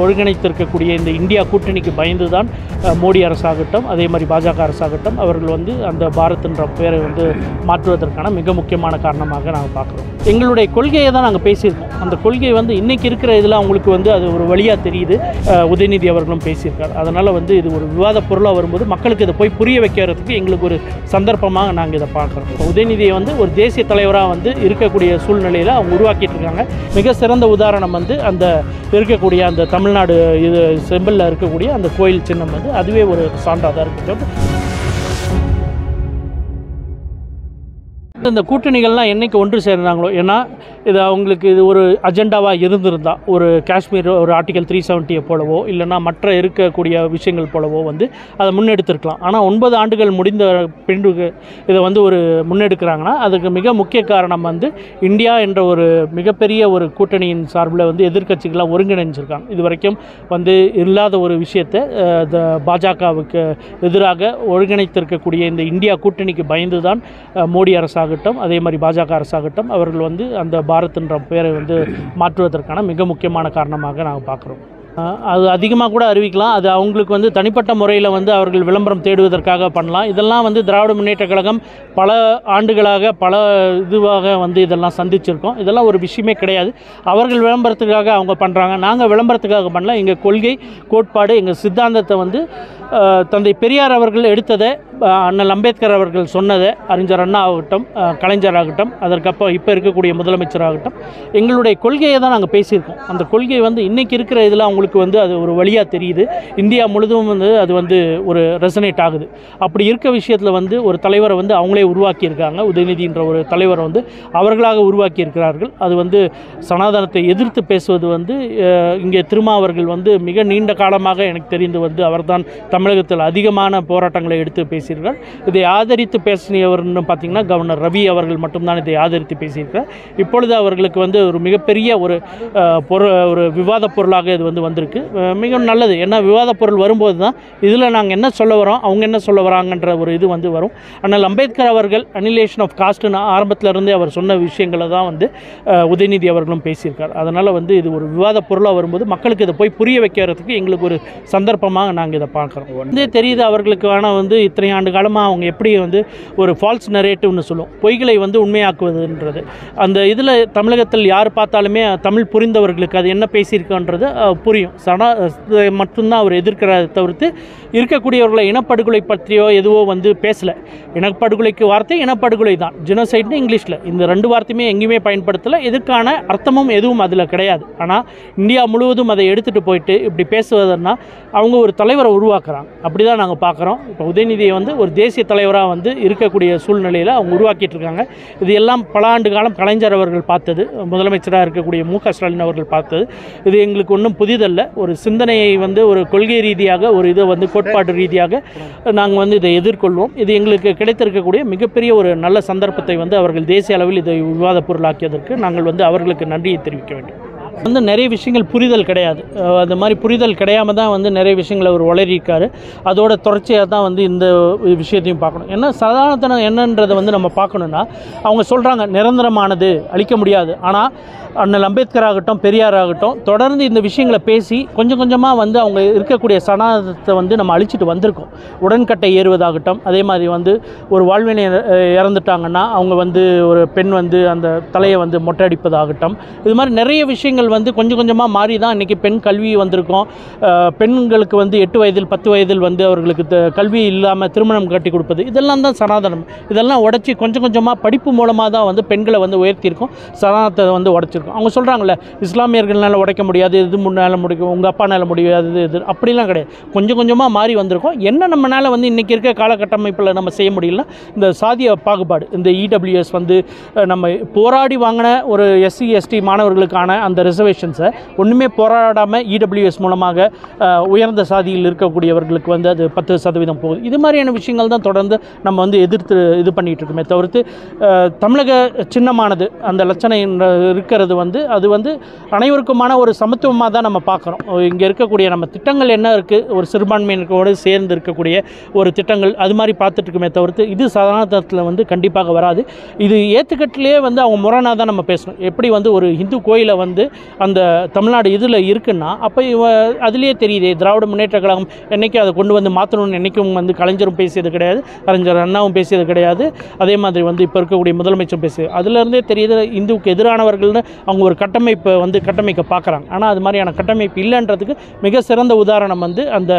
ஒருங்கிணைத்திருக்கக்கூடிய இந்த இந்தியா கூட்டணிக்கு பயந்து தான் மோடி அரசாகட்டும் அதே மாதிரி பாஜக அரசாகட்டும் அவர்கள் வந்து அந்த பாரத் என்ற பெயரை வந்து மாற்றுவதற்கான மிக முக்கியமான காரணமாக நாங்கள் பார்க்குறோம். எங்களுடைய கொள்கையை தான் நாங்கள் பேசியிருக்கோம். அந்த கொள்கை வந்து இன்றைக்கி இருக்கிற இதில் அவங்களுக்கு வந்து அது ஒரு வழியாக தெரியுது. உதயநிதி அவர்களும் பேசியிருக்கார். அதனால் வந்து இது ஒரு விவாத பொருளாக வரும்போது மக்களுக்கு இதை போய் புரிய வைக்கிறதுக்கு எங்களுக்கு ஒரு சந்தர்ப்பமாக நாங்கள் இதை பார்க்குறோம். உதயநிதியை வந்து ஒரு தேசிய தலைவராக வந்து இருக்கக்கூடிய சூழ்நிலையில் அவங்க உருவாக்கிட்டு இருக்காங்க. மிக சிறந்த உதாரணம் வந்து அந்த இருக்கக்கூடிய அந்த தமிழ்நாடு இது செம்பிளில் இருக்கக்கூடிய அந்த கோயில் சின்னம் வந்து அதுவே ஒரு சான்றாக தான் இருக்குது இந்த கூட்டணிகள்லாம் என்னைக்கு ஒன்று சேர்ந்தாங்களோ ஏன்னா இது அவங்களுக்கு இது ஒரு அஜெண்டாவாக இருந்திருந்தா ஒரு காஷ்மீர் ஒரு ஆர்டிகல் த்ரீ செவன்ட்டியை போலவோ இல்லைன்னா மற்ற இருக்கக்கூடிய விஷயங்கள் போலவோ வந்து அதை முன்னெடுத்திருக்கலாம். ஆனால் ஒன்பது ஆண்டுகள் முடிந்த பின்பு இதை வந்து ஒரு முன்னெடுக்கிறாங்கன்னா அதுக்கு மிக முக்கிய காரணம் வந்து இந்தியா என்ற ஒரு மிகப்பெரிய ஒரு கூட்டணியின் சார்பில் வந்து எதிர்கட்சிகளாக ஒருங்கிணைஞ்சிருக்காங்க. இது வரைக்கும் வந்து இல்லாத ஒரு விஷயத்தை இந்த பாஜகவுக்கு எதிராக ஒருங்கிணைத்திருக்கக்கூடிய இந்த இந்தியா கூட்டணிக்கு பயந்து தான் மோடி அரசாகட்டும் அதே மாதிரி பாஜக அரசாகட்டும் அவர்கள் வந்து அந்த பாரத்ன்ற பெயரை வந்து மாற்றுவதற்கான மிக முக்கியமான காரணமாக நாங்கள் பார்க்குறோம். அது அதிகமாக கூட அறிவிக்கலாம். அது அவங்களுக்கு வந்து தனிப்பட்ட முறையில் வந்து அவர்கள் விளம்பரம் தேடுவதற்காக பண்ணலாம். இதெல்லாம் வந்து திராவிட முன்னேற்ற கழகம் பல ஆண்டுகளாக பல இதுவாக வந்து இதெல்லாம் சந்திச்சிருக்கோம். இதெல்லாம் ஒரு விஷயமே கிடையாது. அவர்கள் விளம்பரத்துக்காக அவங்க பண்ணுறாங்க நாங்கள் விளம்பரத்துக்காக பண்ணல. எங்கள் கொள்கை கோட்பாடு எங்கள் சித்தாந்தத்தை வந்து தந்தை பெரியார் அவர்கள் எடுத்ததை அண்ணல் அம்பேத்கர் அவர்கள் சொன்னதை அறிஞர் அண்ணா ஆகட்டும் கலைஞராகட்டும் அதற்கப்புறம் இப்போ இருக்கக்கூடிய முதலமைச்சராகட்டும் எங்களுடைய கொள்கையை தான் நாங்கள் பேசியிருக்கோம். அந்த கொள்கை வந்து இன்றைக்கி இருக்கிற இதில் அவங்க அவங்களுக்கு வந்து அது ஒரு வழியாக தெரியுது. இந்தியா முழுதும் வந்து அது வந்து ஒரு ரெசனேட் ஆகுது. அப்படி இருக்க விஷயத்தில் வந்து ஒரு தலைவரை வந்து அவங்களே உருவாக்கியிருக்காங்க. உதயநிதின்ற ஒரு தலைவரை வந்து அவர்களாக உருவாக்கி இருக்கிறார்கள் அது வந்து சனாதனத்தை எதிர்த்து பேசுவது வந்து இங்கே திருமாவர்கள் வந்து மிக நீண்ட காலமாக எனக்கு தெரிந்து வந்து அவர்தான் தமிழகத்தில் அதிகமான போராட்டங்களை எடுத்து பேசியிருக்கார். இதை ஆதரித்து பேசியவர்னு பார்த்தீங்கன்னா கவர்னர் ரவி அவர்கள் மட்டும்தான் இதை ஆதரித்து பேசியிருக்கார் இப்பொழுது அவர்களுக்கு வந்து ஒரு மிகப்பெரிய ஒரு பொரு ஒரு விவாத பொருளாக இது வந்து வந்திருக்கு. மிகவும் நல்லது. ஏன்னா விவாத பொருள் வரும்போது தான் இதில் நாங்கள் என்ன சொல்ல வரோம் அவங்க என்ன சொல்ல வராங்கன்ற ஒரு இது வந்து வரும். ஆனால் அம்பேத்கர் அவர்கள் அனிலேஷன் ஆஃப் காஸ்ட்டுன்னு ஆரம்பத்துல இருந்தே அவர் சொன்ன விஷயங்களை தான் வந்து உதயநிதி அவர்களும் பேசியிருக்கார். அதனால் வந்து இது ஒரு விவாத பொருளாக வரும்போது மக்களுக்கு இதை போய் புரிய வைக்கிறதுக்கு எங்களுக்கு ஒரு சந்தர்ப்பமாக நாங்கள் இதை பார்க்குறோம். வந்து தெரியுது அவர்களுக்கான வந்து இத்தனை ஆண்டு காலமாக அவங்க எப்படி வந்து ஒரு ஃபால்ஸ் நரேட்டிவ்னு சொல்லுவோம் பொய்களை வந்து உண்மையாக்குவதுன்றது. அந்த இதில் தமிழகத்தில் யார் பார்த்தாலுமே தமிழ் புரிந்தவர்களுக்கு அது என்ன பேசியிருக்கோன்றது புரியும். புரியும் சனா மட்டும்தான் அவர் எதிர்க்கிறத தவிர்த்து இருக்கக்கூடியவர்களை இனப்படுகொலை பற்றியோ எதுவோ வந்து பேசலை. இனப்படுகொலைக்கு வார்த்தை இனப்படுகொலை தான். ஜினோசைட்னு இங்கிலீஷில். இந்த ரெண்டு வார்த்தையுமே எங்கேயுமே பயன்படுத்தலை. இதுக்கான அர்த்தமும் எதுவும் அதில் கிடையாது. ஆனால் இந்தியா முழுவதும் அதை எடுத்துகிட்டு போயிட்டு இப்படி பேசுவதுன்னா அவங்க ஒரு தலைவரை உருவாக்குறாங்க. அப்படி தான் நாங்கள் பார்க்குறோம் இப்போ உதயநிதியை வந்து ஒரு தேசிய தலைவராக வந்து இருக்கக்கூடிய சூழ்நிலையில் அவங்க உருவாக்கிட்டு இருக்காங்க. இது எல்லாம் பல ஆண்டு காலம் கலைஞர் அவர்கள் பார்த்தது. முதலமைச்சராக இருக்கக்கூடிய மு க ஸ்டாலின் அவர்கள் பார்த்தது. இது எங்களுக்கு ஒன்றும் புதிதல்ல. ஒரு சிந்தனையை வந்து ஒரு கொள்கை ரீதியாக ஒரு இதை வந்து கோட்பாடு ரீதியாக நாங்கள் வந்து இதை எதிர்கொள்வோம். இது எங்களுக்கு கிடைத்திருக்கக்கூடிய மிகப்பெரிய ஒரு நல்ல சந்தர்ப்பத்தை வந்து அவர்கள் தேசிய அளவில் இதை விவாத பொருளாக்கியதற்கு நாங்கள் வந்து அவர்களுக்கு நன்றியை தெரிவிக்க வேண்டும். வந்து நிறைய விஷயங்கள் புரிதல் கிடையாது. அந்த மாதிரி புரிதல் கிடையாம தான் வந்து நிறைய விஷயங்களை அவர் வளரியிருக்காரு. அதோட தொடர்ச்சியாக தான் வந்து இந்த விஷயத்தையும் பார்க்கணும். ஏன்னா சாதாரணத்தனம் என்னன்றதை வந்து நம்ம பார்க்கணுன்னா அவங்க சொல்கிறாங்க நிரந்தரமானது அழிக்க முடியாது. ஆனால் அண்ணல் அம்பேத்கர் ஆகட்டும் பெரியார் ஆகட்டும் தொடர்ந்து இந்த விஷயங்களை பேசி கொஞ்சம் கொஞ்சமாக வந்து அவங்க இருக்கக்கூடிய சனாதத்தை வந்து நம்ம அழிச்சிட்டு வந்திருக்கோம். உடன்கட்டை ஏறுவதாகட்டும் அதே மாதிரி வந்து ஒரு வாழ்வினை இறந்துட்டாங்கன்னா அவங்க வந்து ஒரு பெண் வந்து அந்த தலையை வந்து மொட்டை அடிப்பதாகட்டும் இது மாதிரி நிறைய விஷயங்கள் வந்து கொஞ்சம் கொஞ்சமாக மாறி தான் இன்றைக்கி பெண் கல்வி வந்திருக்கோம். பெண்களுக்கு வந்து எட்டு வயதில் பத்து வயதில் வந்து அவர்களுக்கு கல்வி இல்லாமல் திருமணம் கட்டி கொடுப்பது இதெல்லாம் தான் சனாதனம். இதெல்லாம் உடச்சி கொஞ்சம் கொஞ்சமாக படிப்பு மூலமாக தான் வந்து பெண்களை வந்து உயர்த்தியிருக்கோம். சனாதனத்தை வந்து உடச்சிருக்கோம். அவங்க சொல்கிறாங்கல்ல இஸ்லாமியர்களால் உடைக்க முடியாது இது முன்னால் முடிக்கும் உங்கள் அப்பானால் முடியாது இது அப்படிலாம் கிடையாது. கொஞ்சம் கொஞ்சமாக மாறி வந்திருக்கோம். என்ன நம்மளால் வந்து இன்றைக்கி இருக்க காலகட்டமைப்பில் நம்ம செய்ய முடியல? இந்த சாதிய பாகுபாடு இந்த இடபிள்யூஎஸ் வந்து நம்ம போராடி வாங்கின ஒரு எஸ்சி எஸ்டி மாணவர்களுக்கான அந்த ரிசர்வேஷன்ஸை ஒன்றுமே போராடாமல் இடபிள்யூஎஸ் மூலமாக உயர்ந்த சாதியில் இருக்கக்கூடியவர்களுக்கு வந்து அது பத்து சதவீதம் போகுது. இது மாதிரியான விஷயங்கள் தான் தொடர்ந்து நம்ம வந்து எதிர்த்து இது பண்ணிகிட்டு இருக்கோமே தவிர்த்து தமிழக சின்னமானது அந்த லட்சணை இருக்கிறது வந்து அது வந்து அனைவருக்குமான ஒரு சமத்துவமாக தான் நம்ம பார்க்குறோம். இங்கே இருக்கக்கூடிய நம்ம திட்டங்கள் என்ன இருக்குது ஒரு சிறுபான்மையினரோடு சேர்ந்து இருக்கக்கூடிய ஒரு திட்டங்கள் அது மாதிரி பார்த்துட்டு இருக்குமே தவிர்த்து இது சாதாரணத்தில் வந்து கண்டிப்பாக வராது. இது ஏற்றுக்கட்டிலே வந்து அவங்க முரணாக தான் நம்ம பேசணும். எப்படி வந்து ஒரு இந்து கோயிலை வந்து அந்த தமிழ்நாடு இதில் இருக்குன்னா அப்போ இவ அதுலேயே தெரியுதே திராவிட முன்னேற்ற கழகம் என்றைக்கும் அதை கொண்டு வந்து மாற்றணும்னு என்றைக்கும் வந்து கலைஞரும் பேசியது கிடையாது கலைஞர் அண்ணாவும் பேசியது கிடையாது. அதே மாதிரி வந்து இப்போ இருக்கக்கூடிய முதலமைச்சர் பேசு அதுலேருந்தே தெரியுது இந்துவுக்கு எதிரானவர்கள்னு அவங்க ஒரு கட்டமைப்பை வந்து கட்டமைக்க பார்க்குறாங்க. ஆனால் அது மாதிரியான கட்டமைப்பு இல்லைன்றதுக்கு மிக சிறந்த உதாரணம் வந்து அந்த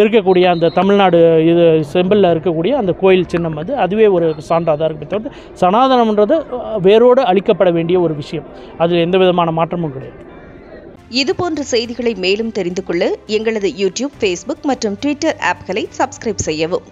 இருக்கக்கூடிய அந்த தமிழ்நாடு இது செம்பிளில் இருக்கக்கூடிய அந்த கோயில் சின்னம் வந்து அதுவே ஒரு சான்றாக தான் இருக்குது தவிர்த்து சனாதனம்ன்றது வேரோடு அழிக்கப்பட வேண்டிய ஒரு விஷயம். அதில் எந்த விதமான மாற்றமும் கிடையாது. இதுபோன்ற செய்திகளை மேலும் தெரிந்து கொள்ள எங்களது யூடியூப் ஃபேஸ்புக் மற்றும் ட்விட்டர் ஆப்களை சப்ஸ்கிரைப் செய்யவும்.